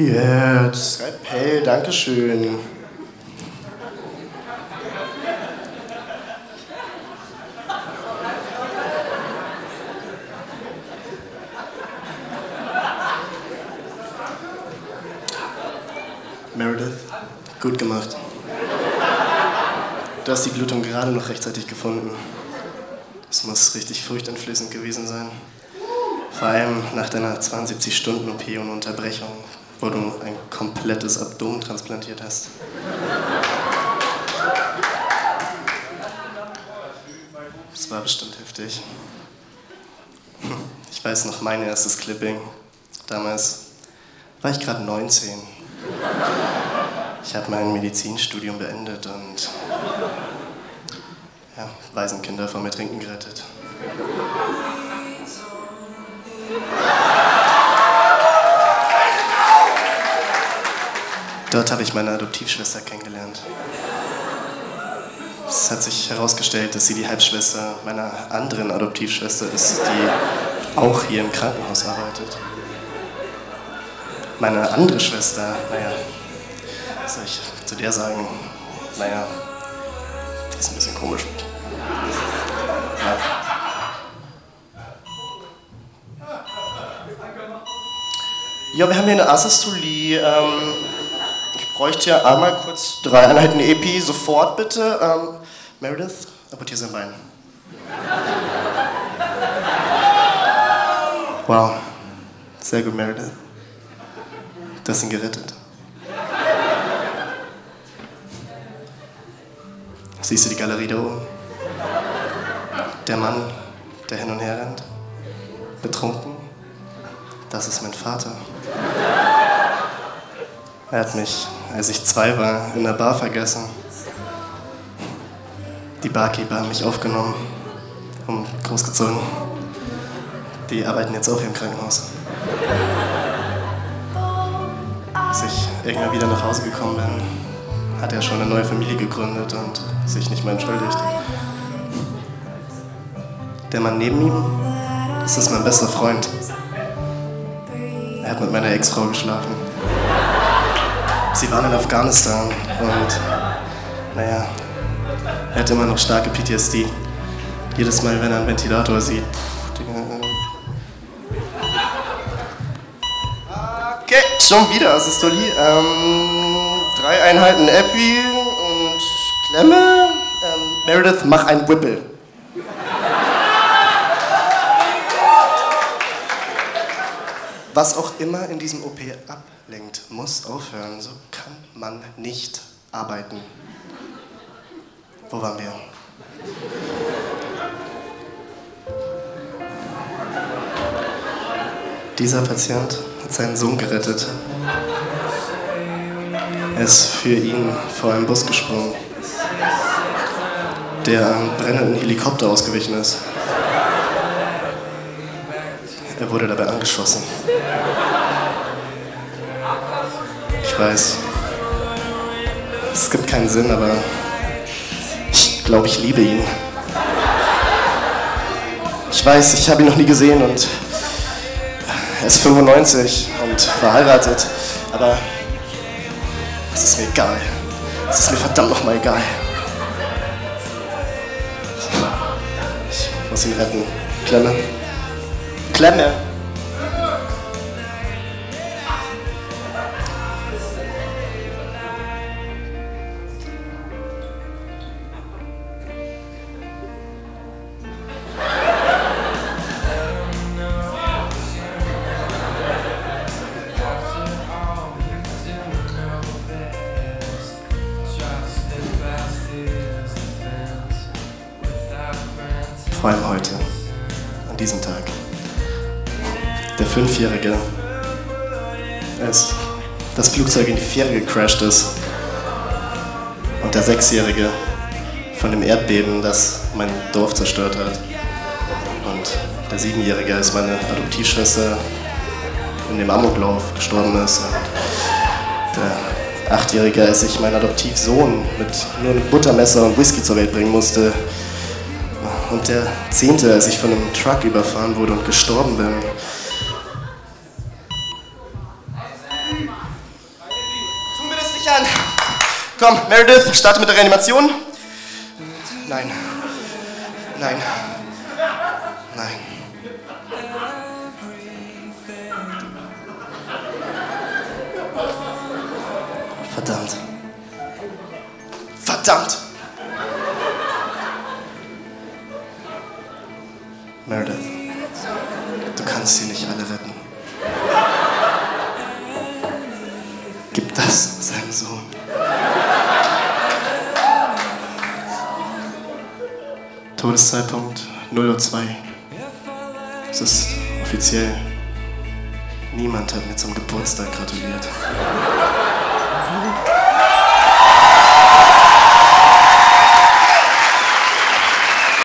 Jetzt, Skypell, Dankeschön. Meredith, gut gemacht. Du hast die Blutung gerade noch rechtzeitig gefunden. Das muss richtig furchteinflößend gewesen sein. Vor allem nach deiner 72-Stunden-OP und Unterbrechung, wo du ein komplettes Abdomen transplantiert hast. Das war bestimmt heftig. Ich weiß noch mein erstes Clipping. Damals war ich gerade 19. Ich habe mein Medizinstudium beendet und ja, Waisenkinder vom Ertrinken gerettet. Dort habe ich meine Adoptivschwester kennengelernt. Es hat sich herausgestellt, dass sie die Halbschwester meiner anderen Adoptivschwester ist, die auch hier im Krankenhaus arbeitet. Meine andere Schwester, naja, was soll ich zu der sagen? Naja, die ist ein bisschen komisch. Ja. Ja, wir haben hier eine Asystolie. Ähm, bräuchte ja einmal kurz drei Einheiten EP, sofort bitte. Ähm, Meredith, abortiere sein Bein. Wow, sehr gut, Meredith. Hast ihn gerettet. Siehst du die Galerie da oben? Der Mann, der hin und her rennt, betrunken, das ist mein Vater. Er hat mich, als ich zwei war, in der Bar vergessen. Die Barkeeper haben mich aufgenommen und großgezogen. Die arbeiten jetzt auch im Krankenhaus. Als ich irgendwann wieder nach Hause gekommen bin, hat er schon eine neue Familie gegründet und sich nicht mehr entschuldigt. Der Mann neben ihm, das ist mein bester Freund. Er hat mit meiner Ex-Frau geschlafen. Sie waren in Afghanistan und, naja, er hat immer noch starke PTSD. Jedes Mal, wenn er einen Ventilator sieht. Okay, schon wieder Asystolie. Ähm, drei Einheiten Epi und Klemme. Ähm, Meredith, mach ein Whipple. Was auch immer in diesem OP ablenkt, muss aufhören. So kann man nicht arbeiten. Wo waren wir? Dieser Patient hat seinen Sohn gerettet. Er ist für ihn vor einem Bus gesprungen, der einem brennenden Helikopter ausgewichen ist. Er wurde dabei angeschossen. Ich weiß, es gibt keinen Sinn, aber ich glaube, ich liebe ihn. Ich weiß, ich habe ihn noch nie gesehen und er ist 95 und verheiratet, aber es ist mir egal. Es ist mir verdammt nochmal egal. Ich muss ihn retten. Klemme. Klemme. Vor allem heute, an diesem Tag. Fünfjährige, als das Flugzeug in die Fähre gecrashed ist. Und der Sechsjährige von dem Erdbeben, das mein Dorf zerstört hat. Und der Siebenjährige, als meine Adoptivschwester in dem Amoklauf gestorben ist. Und der Achtjährige, als ich meinen Adoptivsohn mit nur einem Buttermesser und Whisky zur Welt bringen musste. Und der Zehnte, als ich von einem Truck überfahren wurde und gestorben bin. Komm, Meredith, starte mit der Reanimation. Nein. Nein. Nein. Verdammt. Verdammt! Meredith, du kannst sie nicht alle retten. Gib das seinem Sohn. Todeszeitpunkt 0.02 Uhr. Es ist offiziell. Niemand hat mir zum Geburtstag gratuliert.